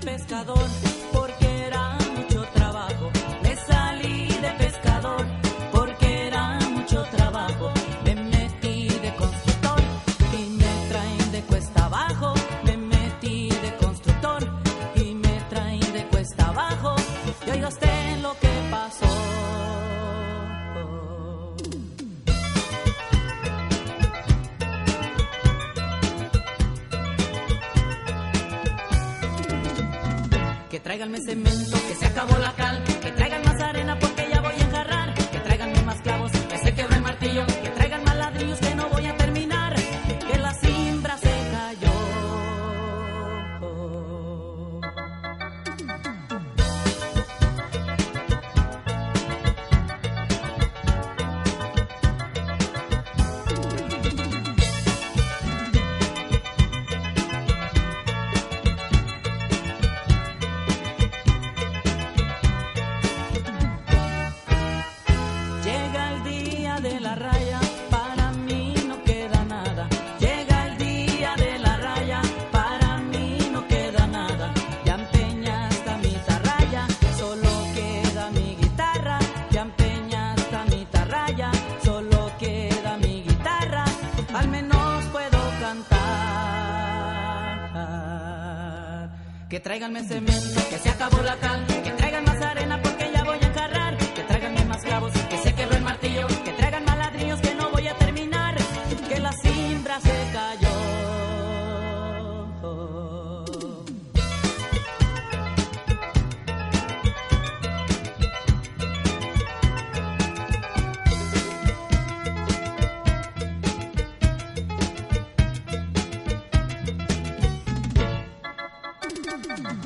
pescador porque era mucho trabajo. Me salí de pescador porque era mucho trabajo. Me metí de constructor y me traen de cuesta abajo. Me metí de constructor y me traen de cuesta abajo. Y usted. dame cemento, que se acabó la de la raya, para mí no queda nada. Llega el día de la raya, para mí no queda nada. Ya empeñaste mi tarraya, solo queda mi guitarra. Ya empeñaste mi tarraya, solo queda mi guitarra. Al menos puedo cantar. Que traiganme cemento, que se acabó la cal, que traigan más arena